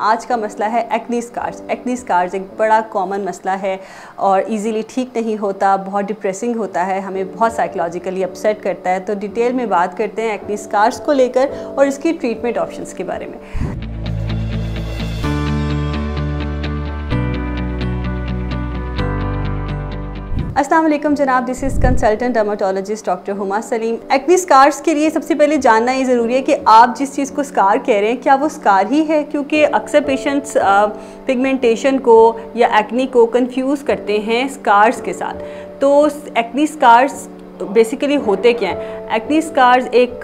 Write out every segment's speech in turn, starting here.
आज का मसला है एक्नी स्कार्स एक्नी स्कार्स एक बड़ा कॉमन मसला है और इजीली ठीक नहीं होता, बहुत डिप्रेसिंग होता है, हमें बहुत साइकोलॉजिकली अपसेट करता है। तो डिटेल में बात करते हैं एक्नी स्कार्स को लेकर और इसकी ट्रीटमेंट ऑप्शंस के बारे में। अस्सलाम जनाब this is consultant dermatologist doctor Huma Saleem. Acne scars के लिए सबसे पहले जानना ये ज़रूरी है कि आप जिस चीज़ को स्कार कह रहे हैं, क्या वो स्कार ही है? क्योंकि अक्सर पेशेंट्स पिगमेंटेशन को या एक्नी को कंफ्यूज करते हैं स्कार्स के साथ। तो एक्नी स्कार्स बेसिकली होते क्या हैं? एक्नी स्कार्स एक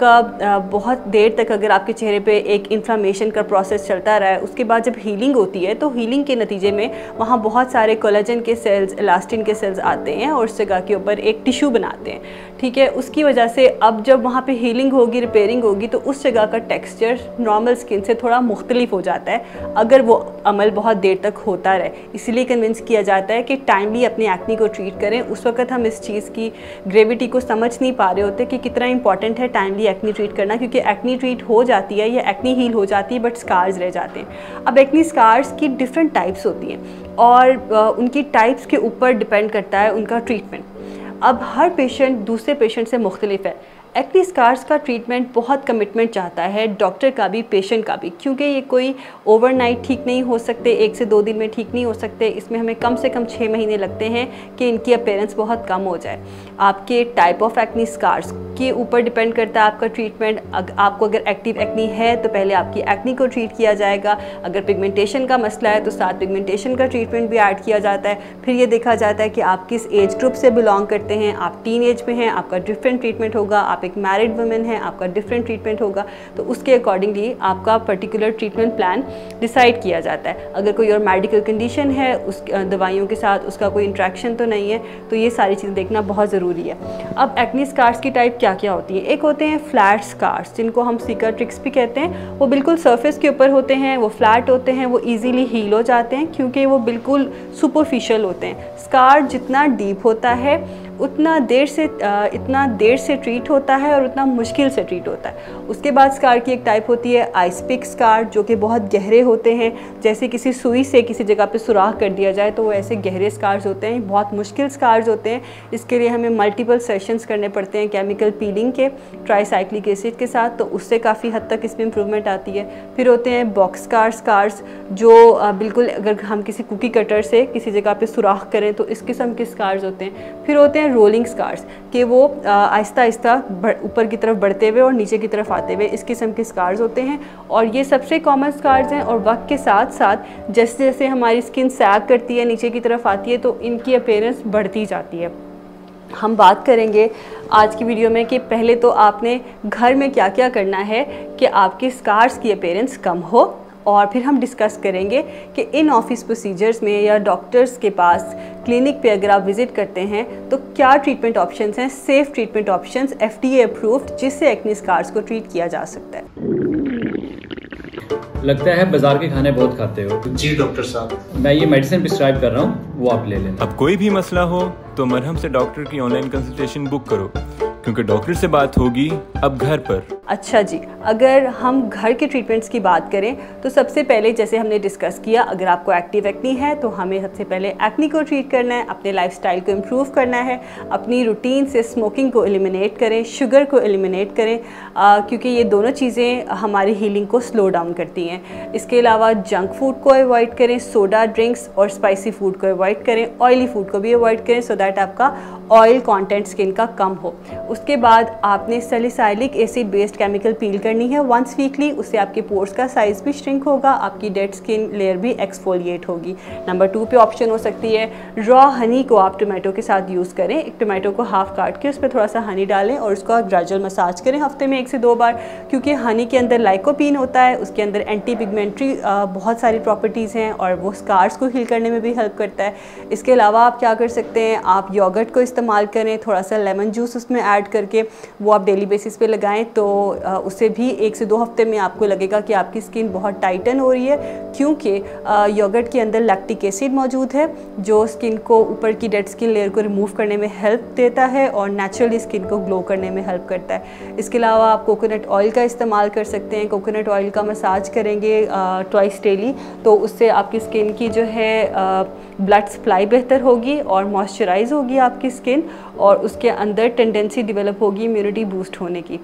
बहुत देर तक अगर आपके चेहरे पे एक इन्फ्लामेशन का प्रोसेस चलता रहा है, उसके बाद जब हीलिंग होती है तो हीलिंग के नतीजे में वहाँ बहुत सारे कोलेजन के सेल्स इलास्टिन के सेल्स आते हैं और उस जगह के ऊपर एक टिश्यू बनाते हैं। ठीक है? उसकी वजह से अब जब वहाँ पर हीलिंग होगी रिपेयरिंग होगी तो उस जगह का टेक्स्चर नॉर्मल स्किन से थोड़ा मुख्तलिफ़ हो जाता है, अगर वो अमल बहुत देर तक होता रहे। इसीलिए कन्विंस किया जाता है कि टाइमली अपनी एक्नी को ट्रीट करें। उस वक्त हम इस चीज़ की ग्रेविटी को समझ नहीं पा रहे होते कि कितना इंपॉर्टेंट है टाइमली एक्नी ट्रीट करना, क्योंकि एक्नी ट्रीट हो जाती है या एक्नी हील हो जाती है बट स्कार्स रह जाते हैं। अब एक्नी स्कार्स की डिफरेंट टाइप्स होती हैं और उनकी टाइप्स के ऊपर डिपेंड करता है उनका ट्रीटमेंट अब हर पेशेंट दूसरे पेशेंट से मुख्तलिफ़ है। एक्नी स्कार्स का ट्रीटमेंट बहुत कमिटमेंट चाहता है डॉक्टर का भी पेशेंट का भी। क्योंकि ये कोई ओवरनाइट ठीक नहीं हो सकते एक से दो दिन में ठीक नहीं हो सकते इसमें हमें कम से कम छः महीने लगते हैं कि इनकी अपेरेंस बहुत कम हो जाए। आपके टाइप ऑफ़ एक्नी स्कार्स के ऊपर डिपेंड करता है आपका ट्रीटमेंट अग, आपको अगर एक्टिव एक्नी है तो पहले आपकी एक्नी को ट्रीट किया जाएगा। अगर पिगमेंटेशन का मसला है तो साथ पिगमेंटेशन का ट्रीटमेंट भी ऐड किया जाता है। फिर ये देखा जाता है कि आप किस एज ग्रुप से बिलोंग करते हैं। आप टीन एज में हैं आपका डिफरेंट ट्रीटमेंट होगा आप एक मैरिड वुमेन है, आपका डिफरेंट ट्रीटमेंट होगा तो उसके अकॉर्डिंगली आपका पर्टिकुलर ट्रीटमेंट प्लान डिसाइड किया जाता है। अगर कोई और मेडिकल कंडीशन है, उस दवाइयों के साथ उसका कोई इंट्रैक्शन तो नहीं है तो ये सारी चीज़ें देखना बहुत ज़रूरी है। अब एक्नी स्कार्स की टाइप क्या क्या होती है? एक होते हैं फ्लैट स्कार्स जिनको हम सीकर ट्रिक्स भी कहते हैं। वो बिल्कुल सर्फेस के ऊपर होते हैं, वो फ्लैट होते हैं, वो ईजीली हील हो जाते हैं, क्योंकि वो बिल्कुल सुपरफिशियल होते हैं। स्कार जितना डीप होता है उतना देर से इतना देर से ट्रीट होता है और उतना मुश्किल से ट्रीट होता है। उसके बाद स्कार की एक टाइप होती है आइसपिक स्कार जो कि बहुत गहरे होते हैं। जैसे किसी सुई से किसी जगह पे सुराख कर दिया जाए तो वो ऐसे गहरे स्कार्स होते हैं, बहुत मुश्किल स्कार्स होते हैं। इसके लिए हमें मल्टीपल सेशंस करने पड़ते हैं केमिकल पीलिंग के ट्राईसाइक्लिक एसिड के साथ तो उससे काफ़ी हद तक इसमें इम्प्रूवमेंट आती है। फिर होते हैं बॉक्स कार स्कार्स जो बिल्कुल अगर हम किसी कुकी कटर से किसी जगह पर सुराख करें तो इस किस्म के स्कार्स होते हैं। फिर होते हैं हैं रोलिंग स्कार्स कि वो आहिस्ता आहिस्ता ऊपर की तरफ़ बढ़ते हुए और नीचे की तरफ़ आते हुए इस किस्म के स्कार्स होते हैं। और ये सबसे कॉमन स्कार्स हैं और वक्त के साथ साथ जैसे जैसे हमारी स्किन सैग करती है, नीचे की तरफ़ आती है तो इनकी अपेयरेंस बढ़ती जाती है। हम बात करेंगे आज की वीडियो में कि पहले तो आपने घर में क्या क्या करना है कि आपके स्कार्स की अपेयरेंस कम हो। और फिर हम डिस्कस करेंगे कि इन ऑफ़िस प्रोसीजर्स में या डॉक्टर्स के पास क्लिनिक पे अगर आप विज़िट करते हैं तो क्या ट्रीटमेंट ऑप्शंस हैं? Safe treatment option options FDA approved जिससे एक्नी स्कार्स को ट्रीट किया जा सकता है। लगता है बाज़ार के खाने बहुत खाते हो। जी डॉक्टर साहब। मैं ये मेडिसिन प्रिस्क्राइब कर रहा हूँ वो आप ले लें अब कोई भी मसला हो तो मरहम से डॉक्टर की ऑनलाइन कंसल्टेशन बुक करो क्योंकि डॉक्टर से बात होगी अब घर पर। अच्छा जी अगर हम घर के ट्रीटमेंट्स की बात करें तो सबसे पहले जैसे हमने डिस्कस किया अगर आपको एक्टिव एक्नी है तो हमें सबसे पहले एक्नी को ट्रीट करना है अपने लाइफस्टाइल को इम्प्रूव करना है अपनी रूटीन से स्मोकिंग को एलिमिनेट करें शुगर को एलिमिनेट करें आ, क्योंकि ये दोनों चीज़ें हमारी हीलिंग को स्लो डाउन करती हैं। इसके अलावा जंक फ़ूड को अवॉइड करें सोडा ड्रिंक्स और स्पाइसी फ़ूड को अवॉइड करें ऑयली फ़ूड को भी अवॉइड करें सो दैट आपका ऑयल कॉन्टेंट स्किन का कम हो। उसके बाद आपने salicylic acid based based chemical peel करनी है। वंस वीकली उससे आपके पोर्स का साइज़ भी श्रिंक होगा, आपकी डेड स्किन लेयर भी एक्सफोलिएट होगी। नंबर टू पे ऑप्शन हो सकती है रॉ हनी को आप टोमेटो के साथ यूज़ करें। एक टोमेटो को हाफ़ काट के उस पर थोड़ा सा हनी डालें और उसको आप ग्रेजुअल मसाज करें हफ़्ते में एक से दो बार, क्योंकि हनी के अंदर लाइकोपिन होता है, उसके अंदर एंटी पिगमेंट्री बहुत सारी प्रॉपर्टीज़ हैं और वो स्कार्स को हील करने में भी हेल्प करता है। इसके अलावा आप क्या कर सकते हैं, आप योगर्ट को इस्तेमाल करें, थोड़ा सा लेमन जूस उसमें ऐड करके, वो आप डेली बेसिस पे लगाएँ तो उसे भी एक से दो हफ़्ते में आपको लगेगा कि आपकी स्किन बहुत टाइटन हो रही है, क्योंकि योगर्ट के अंदर लैक्टिक एसिड मौजूद है, जो स्किन को ऊपर की डेड स्किन लेयर को रिमूव करने में हेल्प देता है और नेचुरली स्किन को ग्लो करने में हेल्प करता है। इसके अलावा आप कोकोनट ऑयल का इस्तेमाल कर सकते हैं। कोकोनट ऑयल का मसाज करेंगे ट्वाइस डेली तो उससे आपकी स्किन की जो है ब्लड सप्लाई बेहतर होगी और मॉइस्चराइज होगी आपकी स्किन और उसके अंदर टेंडेंसी डेवलप होगी इम्यूनिटी बूस्ट होने की।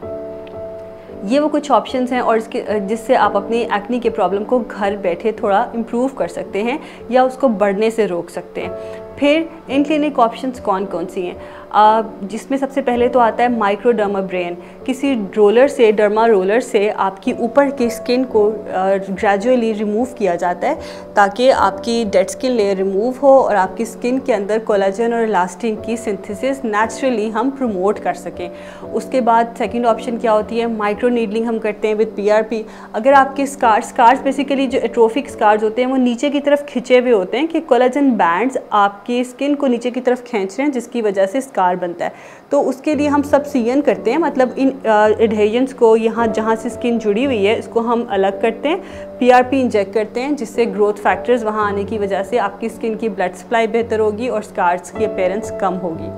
ये वो कुछ ऑप्शंस हैं और इसके जिससे आप अपनी एक्नी के प्रॉब्लम को घर बैठे थोड़ा इम्प्रूव कर सकते हैं या उसको बढ़ने से रोक सकते हैं। फिर इन क्लिनिक ऑप्शंस कौन कौन सी हैं? जिसमें सबसे पहले तो आता है माइक्रोडर्मा ब्रेन किसी रोलर से डर्मा रोलर से आपकी ऊपर की स्किन को ग्रेजुअली रिमूव किया जाता है ताकि आपकी डेड स्किन लेयर रिमूव हो और आपकी स्किन के अंदर कोलाजन और इलास्टिन की सिंथेसिस नेचुरली हम प्रमोट कर सकें। उसके बाद सेकंड ऑप्शन क्या होती है? माइक्रो नीडलिंग हम करते हैं विद पीआरपी अगर आपके स्कार्स स्कार्स बेसिकली जो एट्रोफिक स्कार्स होते हैं, वो नीचे की तरफ़ खिंचे हुए होते हैं कि कोलाजन बैंड्स आपकी स्किन को नीचे की तरफ़ खींच रहे हैं, जिसकी वजह से स्कार बनता है। तो उसके लिए हम सब सीयन करते हैं मतलब इन एडहेजेंस को यहाँ जहाँ से स्किन जुड़ी हुई है, इसको हम अलग करते हैं पीआरपी इंजेक्ट करते हैं, जिससे ग्रोथ फैक्टर्स वहाँ आने की वजह से आपकी स्किन की ब्लड सप्लाई बेहतर होगी और स्कार्स की अपेयरेंस कम होगी।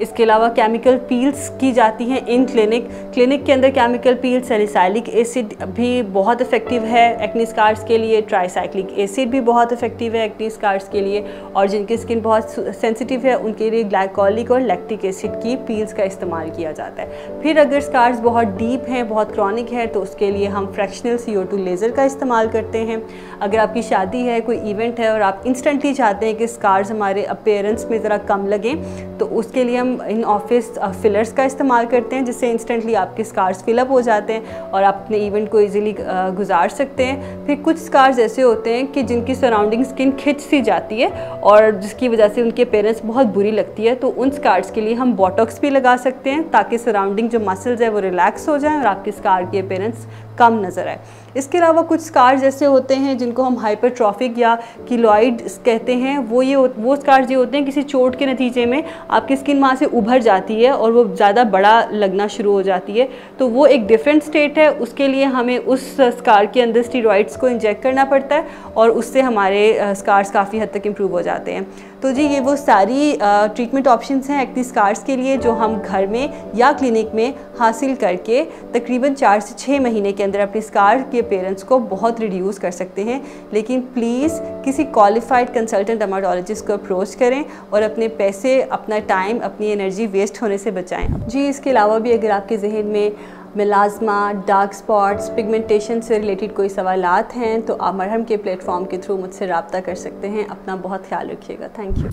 इसके अलावा केमिकल पील्स की जाती हैं इन क्लिनिक क्लिनिक के अंदर केमिकल पील सेलिसाइलिक एसिड भी बहुत इफ़ेक्टिव है एक्नी स्कार्स के लिए ट्राईसाइक्लिक एसिड भी बहुत इफ़ेक्टिव है एक्नी स्कार्स के लिए और जिनकी स्किन बहुत सेंसिटिव है, उनके लिए ग्लाइकोलिक और लैक्टिक एसिड की पील्स का इस्तेमाल किया जाता है। फिर अगर स्कार्स बहुत डीप हैं, बहुत क्रॉनिक है तो उसके लिए हम फ्रैक्शनल सी लेज़र का इस्तेमाल करते हैं। अगर आपकी शादी है, कोई इवेंट है और आप इंस्टेंटली चाहते हैं कि स्कार्स हमारे अपेयरेंस में ज़रा कम लगें तो उसके लिए हम इन ऑफ़िस फिलर्स का इस्तेमाल करते हैं, जिससे इंस्टेंटली आपके स्कार्स फिलअप हो जाते हैं और आप अपने इवेंट को इजीली गुजार सकते हैं। फिर कुछ स्कार्स ऐसे होते हैं कि जिनकी सराउंडिंग स्किन खिंच सी जाती है और जिसकी वजह से उनके पेरेंट्स बहुत बुरी लगती है तो उन स्कार्स के लिए हम बॉटॉक्स भी लगा सकते हैं, ताकि सराउंडिंग जो मसल्स है वो रिलैक्स हो जाएँ और आपके स्कार के पेरेंट्स कम नज़र आए। इसके अलावा कुछ स्कार्स ऐसे होते हैं जिनको हम हाइपरट्रॉफिक या किलोइड कहते हैं, वो ये वो स्कार्स ये होते हैं किसी चोट के नतीजे में आपकी स्किन वहाँ से उभर जाती है और वो ज़्यादा बड़ा लगना शुरू हो जाती है। तो वो एक डिफरेंट स्टेट है, उसके लिए हमें उस स्कार के अंदर स्टीरॉइड्स को इंजेक्ट करना पड़ता है और उससे हमारे स्कार्स काफ़ी हद तक इम्प्रूव हो जाते हैं। तो जी, ये वो सारी ट्रीटमेंट ऑप्शन हैं एक्नी स्कार्स के लिए जो हम घर में या क्लिनिक में हासिल करके तकरीबन चार से छः महीने के अंदर अपने स्कार के पेरेंट्स को बहुत रिड्यूस कर सकते हैं। लेकिन प्लीज़ किसी क्वालिफाइड कंसल्टेंट डर्माटोलॉजिस्ट को अप्रोच करें और अपने पैसे, अपना टाइम अपनी एनर्जी वेस्ट होने से बचाएँ। जी, इसके अलावा भी अगर आपके जहन में मिलाजमा डार्क स्पॉट्स पिगमेंटेशन से रिलेटेड कोई सवाल हैं तो आप मरहम के प्लेटफॉर्म के थ्रू मुझसे रबता कर सकते हैं। अपना बहुत ख्याल रखिएगा। Thank you